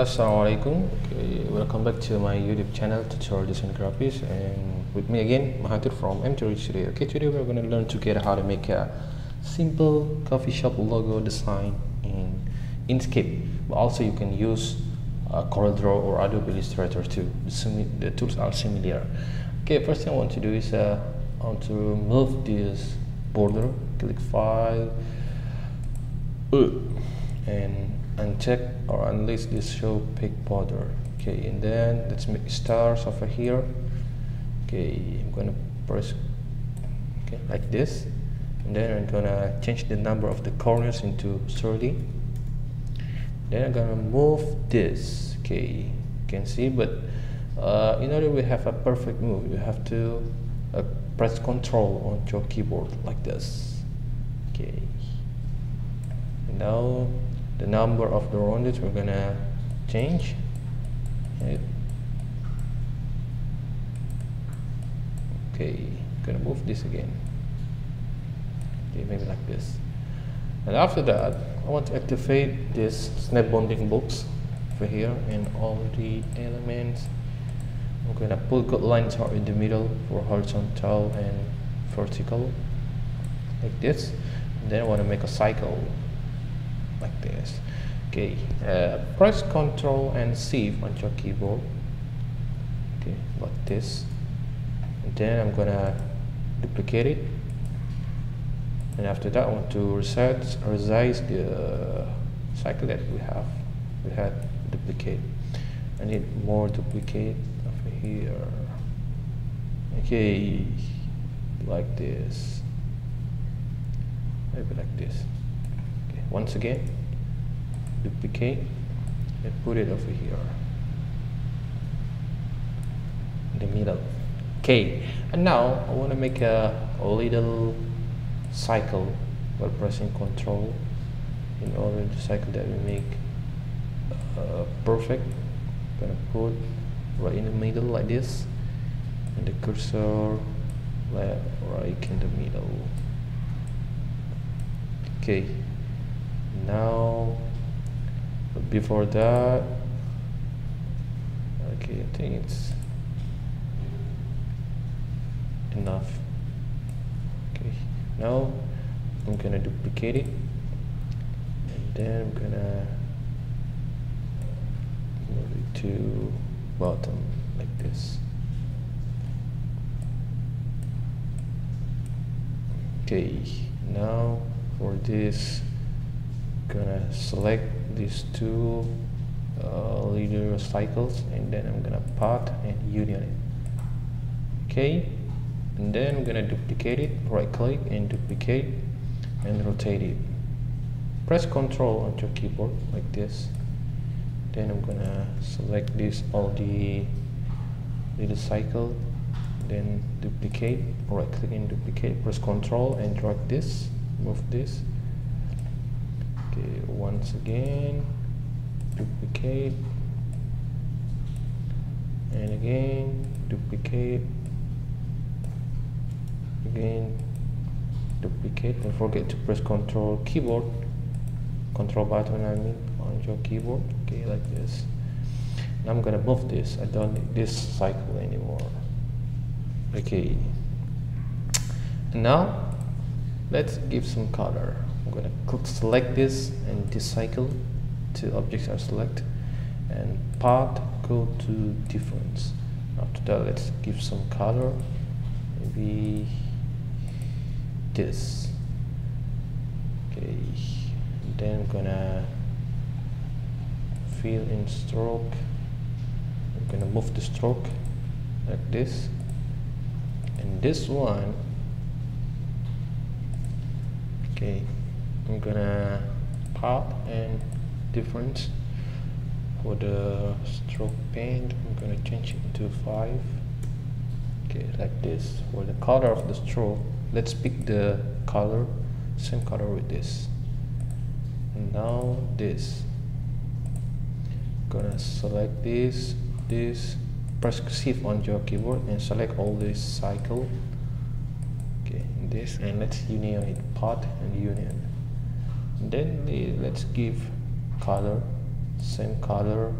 Assalamualaikum. Okay, welcome back to my youtube channel tutorial design graphics. And with me again Mahathir from M3 Studio. Okay today we're going to learn together how to make a simple coffee shop logo design in Inkscape. But also you can use uh, CorelDRAW or Adobe Illustrator too the, the, tools are similar. Okay first thing I want to do is uh, I want to remove this border. Click file. Uh, and uncheck or unlist this show page border. Okay and then let's make stars over here. Okay I'm gonna press okay like this. And then I'm gonna change the number of the corners into 30 then I'm gonna move this okay you can see but uh, in order we have a perfect move you have to uh, press control on your keyboard like this. Okay. Now the number of the rounded we're gonna change. It okay gonna move this again. Okay maybe like this. And after that I want to activate this snap bounding box over here and all the elements. I'm gonna put guide lines out in the middle for horizontal and vertical like this. And then I want to make a cycle like this. Okay uh, press ctrl and c on your keyboard. Okay like this. And then I'm gonna duplicate it. And after that I want to reset resize the cycle that we have we had duplicate. I need more duplicate over here. Okay like this. Maybe like this once again duplicate and put it over here. In the middle. Okay and now I want to make a, a little cycle. By pressing control in order to cycle that we make uh, perfect. I'm gonna put right in the middle like this and the cursor left right in the middle. Okay now. But before that okay I think it's enough. Okay now I'm gonna duplicate it. And then I'm gonna move it to bottom like this. Okay now for this gonna select these two uh, linear cycles and then I'm gonna part and union it. Okay? And then I'm gonna duplicate it right click and duplicate and rotate it. Press ctrl on your keyboard like this. Then I'm gonna select this all the little cycle then duplicate right click and duplicate. Press ctrl and drag this move this once again duplicate and again duplicate again duplicate don't forget to press control keyboard control button I mean on your keyboard. Okay like this. I'm gonna move this. I don't need this cycle anymore. Okay. And now let's give some color I'm going to click select this and this cycle two objects are select and path go to difference. After that let's give some color. Maybe this. Okay and then I'm gonna fill in stroke. I'm gonna move the stroke like this. And this one okay I'm gonna pop and difference for the stroke paint. I'm gonna change it to 5 okay like this. For the color of the stroke let's pick the color same color with this. And now this. Gonna select this this. Press shift on your keyboard and select all this cycle. Okay this and let's union it part and union then let's give color same color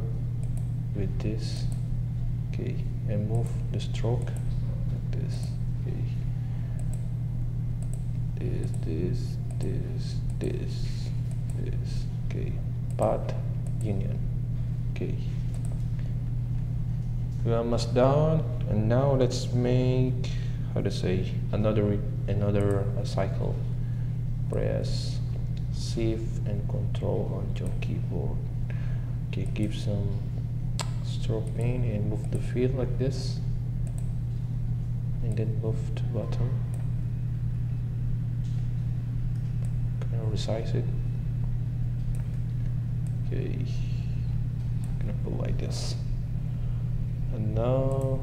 with this okay. And move the stroke like this okay. This this this this this okay. Path union okay. We are almost done and now let's make how to say another another uh, cycle. Press shift and control on your keyboard. Okay give some stroke in and move the field like this. And then move to bottom. Kind of resize it. Okay. Gonna put like this. And now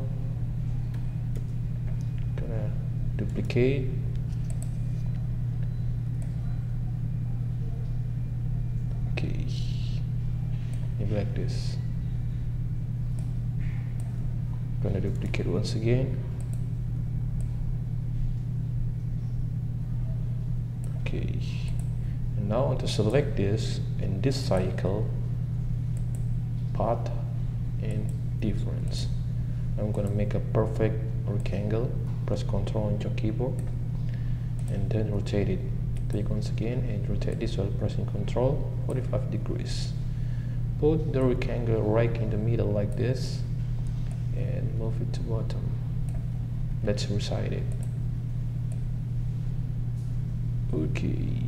gonna duplicate okay like this gonna duplicate once again. Okay. And now I want to select this in this cycle path and difference. I'm gonna make a perfect rectangle. Press ctrl on your keyboard. And then rotate it. Click once again and rotate this while pressing ctrl 45 degrees put the rectangle right in the middle like this and move it to bottom. Let's resize it. Okay.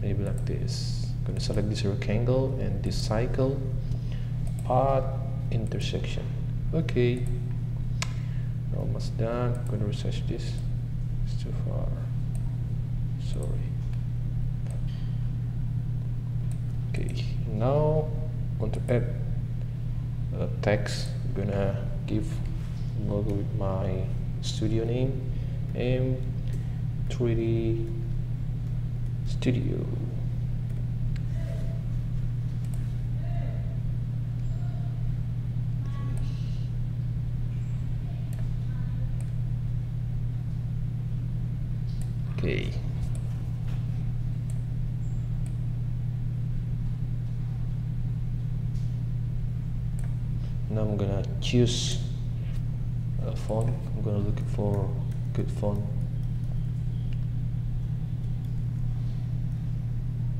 Maybe like this. I'm gonna select this rectangle and this cycle path intersection. Okay. Almost done. I'm gonna resize this. It's too far. Sorry okay now I want to add a text. I'm gonna give logo with my studio name. M 3D Studio okay now I'm gonna choose uh, a font I'm gonna look for good font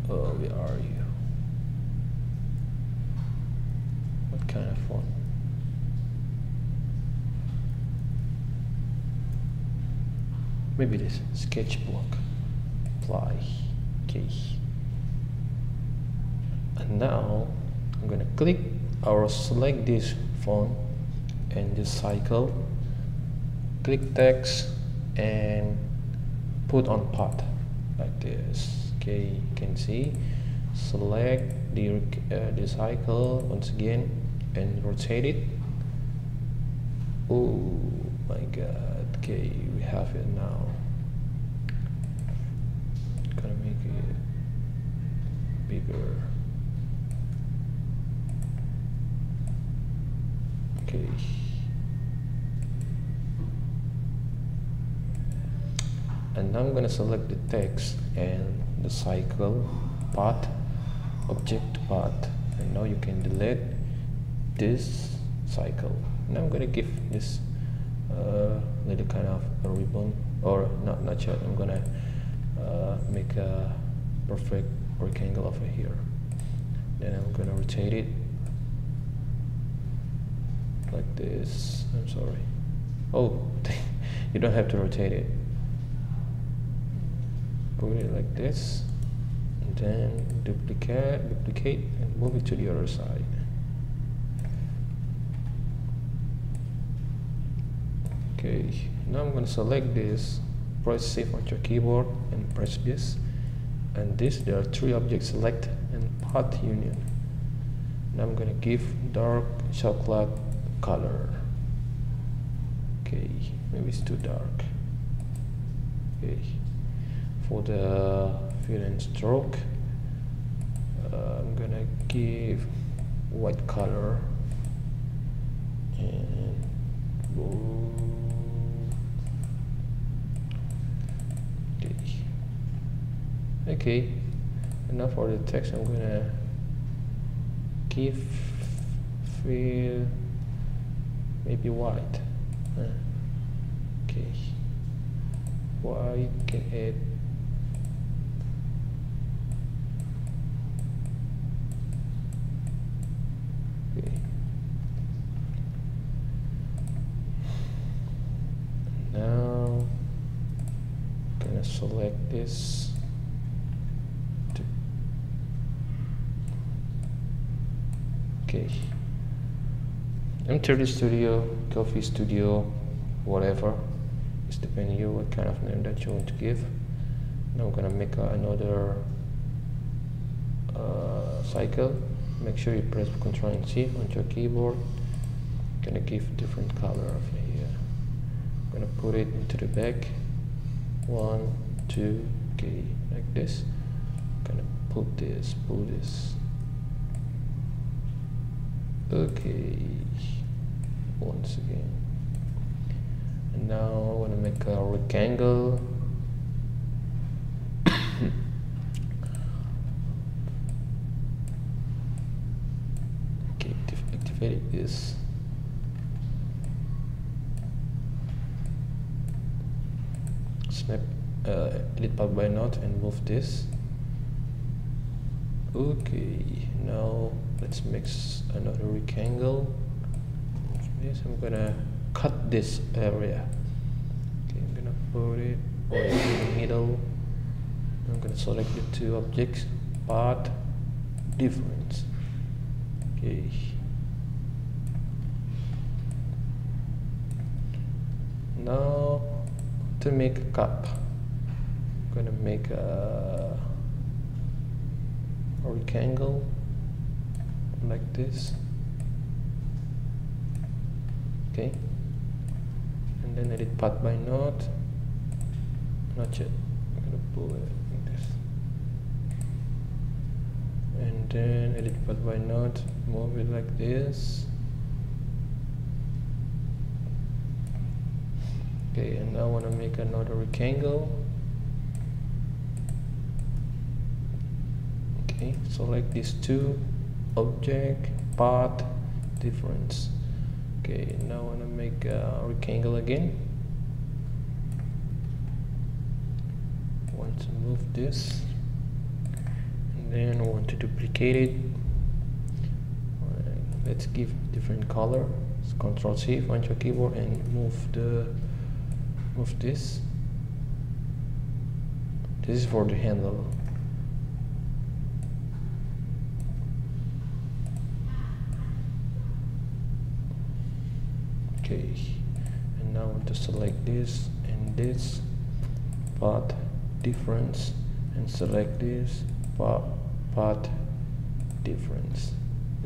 oh where are you? What kind of font maybe this sketchblock apply. Okay. And now I'm gonna click. Or select this font and this cycle click text and put on path like this. Okay you can see. Select the, uh, the cycle once again and rotate it. Oh my god. Okay we have it now. Gonna make it bigger. Okay and now I'm going to select the text and the cycle path object path. And now you can delete this cycle. Now I'm going to give this uh, little kind of a ribbon or not not yet I'm gonna uh, make a perfect rectangle over here. Then I'm gonna rotate it like this. I'm sorry. Oh you don't have to rotate it put it like this and then duplicate duplicate and move it to the other side. Okay now I'm going to select this press shift on your keyboard and press this. And this there are three objects select and path union. Now I'm going to give dark chocolate color. Okay maybe it's too dark. Okay for the fill and stroke. Uh, I'm gonna give white color and okay okay and now for the text I'm gonna give feel maybe white. Uh, okay. White can add okay now gonna select this okay M3D Studio, Coffee Studio, whatever. It's depending you what kind of name that you want to give. Now I'm gonna make uh, another uh, cycle. Make sure you press Ctrl and C on your keyboard. gonna give different color of here. I'm gonna put it into the back. One, two, okay, like this. gonna put this, pull this. Okay once again. And now I want to make a rectangle. Okay this. Snap uh, edit path by node and move this. Okay now let's mix another rectangle. This I'm gonna cut this area. Okay I'm gonna put it in the middle. I'm gonna select the two objects path difference. Okay. Now to make a cup I'm gonna make a, a rectangle like this. Okay. And then edit path by node. Not yet I'm gonna pull it like this. And then edit path by node. Move it like this. Okay and now I want to make another rectangle okay select these two object path difference. Okay now I want to make a rectangle again. I want to move this and then I want to duplicate it. Let's give different color. Control C on your keyboard and move the move this. This is for the handle okay and now I want to select this and this path difference and select this path, path difference.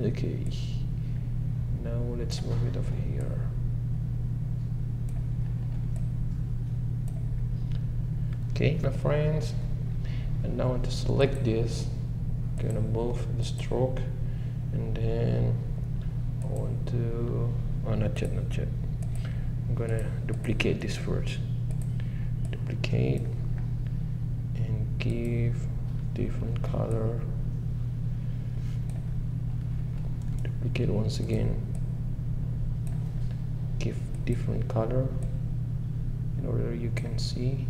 Okay. Now let's move it over here. Okay my friends. And now I want to select this. I'm gonna move the stroke. And then I want to oh not yet not yet. I'm gonna duplicate this first duplicate and give different color. Duplicate once again. Give different color in order you can see.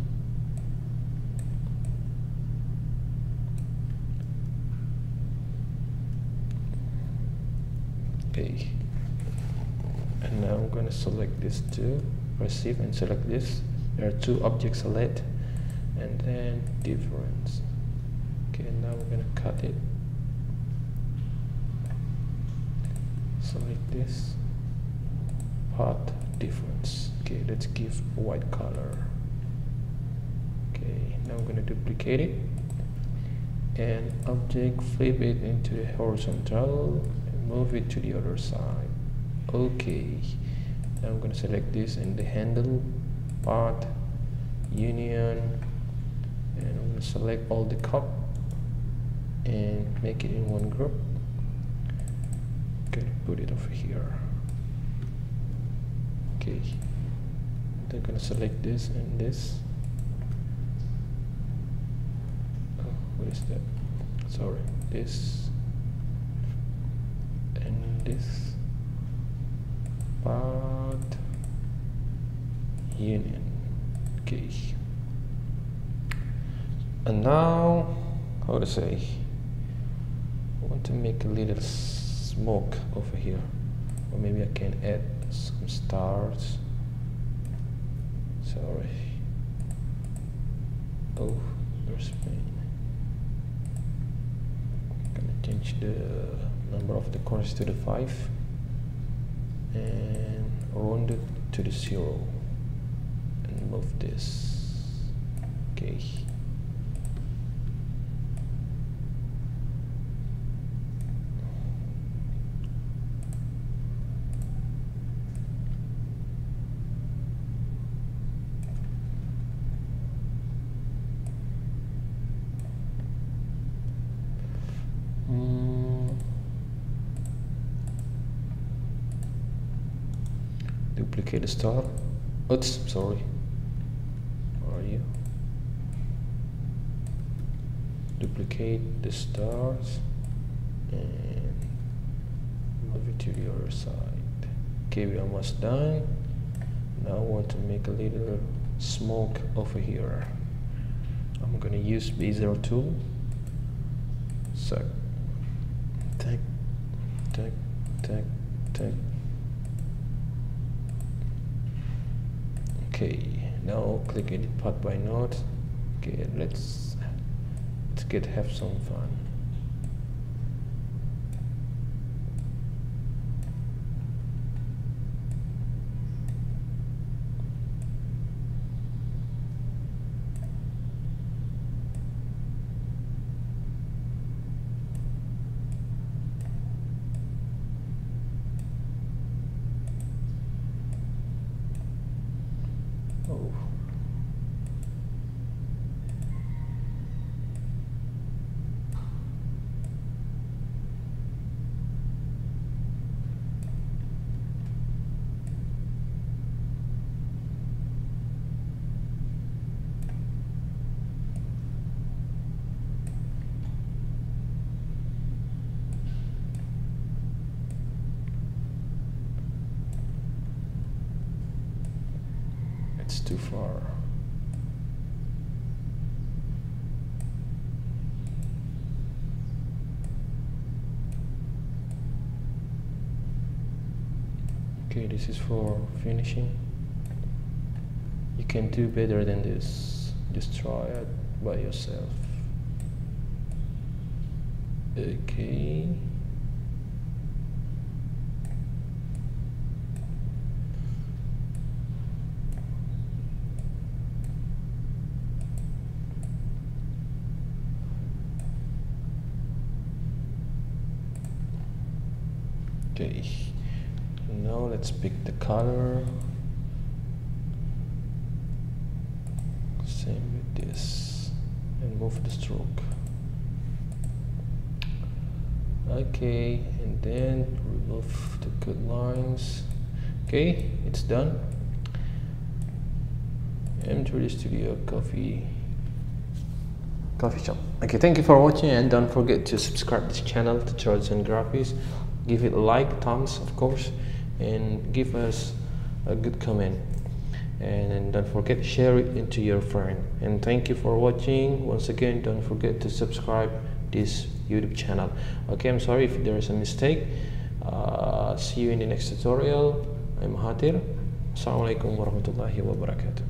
Okay and now I'm going to select this two receive and select this. There are two objects select and then difference. Okay now we're going to cut it. Select this path difference. Okay let's give white color. Okay now I'm going to duplicate it. And object flip it into the horizontal and move it to the other side okay. Now I'm going to select this in the handle path union and I'm to select all the cup and make it in one group. Okay put it over here. Okay. Then to select this and this. Oh, what is that? Sorry. This and this path union okay and now how to say I want to make a little smoke over here. Or maybe I can add some stars. Sorry. Oh there's pain. Gonna change the number of the corners to the 5 and to the 0 and move this okay Star. Oops, sorry. Where are you? Duplicate the stars and move it to the other side. Okay, we're almost done. Now I want to make a little smoke over here. I'm gonna use Bezier tool. So Tac, tac, tac, tac. Okay, now click edit path by node. Okay, let's let's get have some fun. Oh. It's too far. Okay, this is for finishing. You can do better than this. Just try it by yourself. Okay now let's pick the color. Same with this, and move the stroke. Okay, and then remove the guide lines. Okay, it's done. M3D Studio Coffee Coffee Shop. Okay, thank you for watching, and don't forget to subscribe to this channel, to Tutorials and Graphics give it a like thumbs of course and give us a good comment. And don't forget to share it into your friend. And thank you for watching. Once again don't forget to subscribe this youtube channel. Okay i'm sorry if there is a mistake. Uh, see you in the next tutorial. I'm Hatir assalamualaikum warahmatullahi wabarakatuh